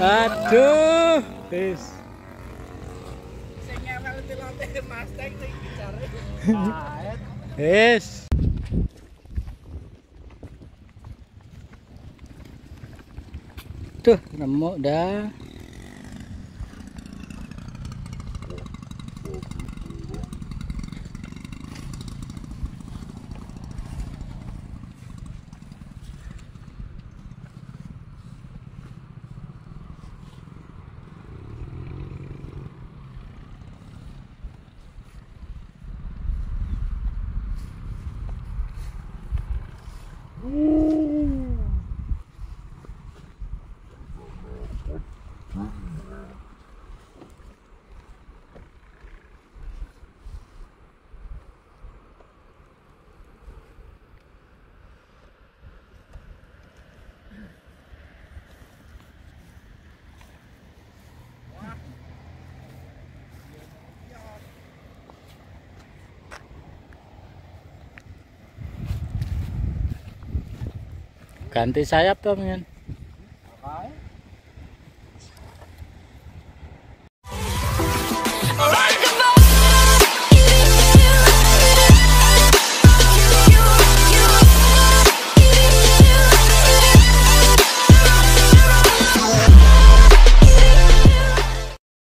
Aduh. Sing Mustang sing. Ah, Yes. Tuh, nemu dah. Ooh. Ganti sayap tuh, men.